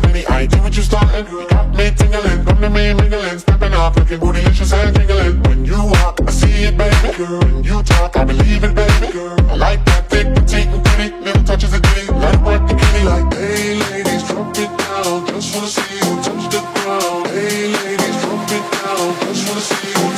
girl. Do what you starting? You got me tingling, come to me mingling, stepping off, looking bootylicious and jingling. When you walk, I see it, baby girl. When you talk, I believe it, baby girl. I like that thick, petite, and pretty, little touches of ditty. It work the kitty like, hey ladies, drop it down. Just wanna see you touch the ground. Hey ladies, drop it down. Just wanna see you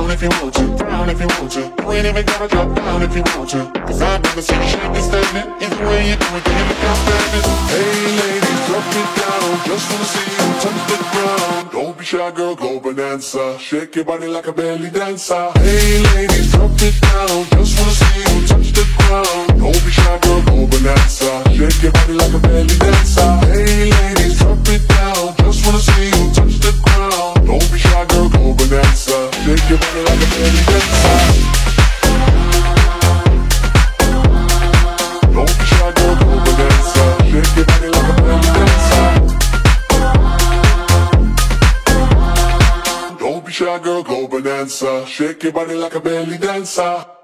Down if you want to, down if you want to. You ain't even gotta drop down if you want to. Cause seen you shaking standing. Either way you do it. Hey ladies, drop it down. Just wanna see you touch the ground. Don't be shy, girl, go bonanza. Shake your body like a belly dancer. Hey ladies, drop it down. Just wanna see you touch the ground. Shake your body like a belly dancer. Don't be shy, go bonanza. Shake your body like a belly dancer. Don't be shy, girl, go bonanza. Shake your body like a belly dancer.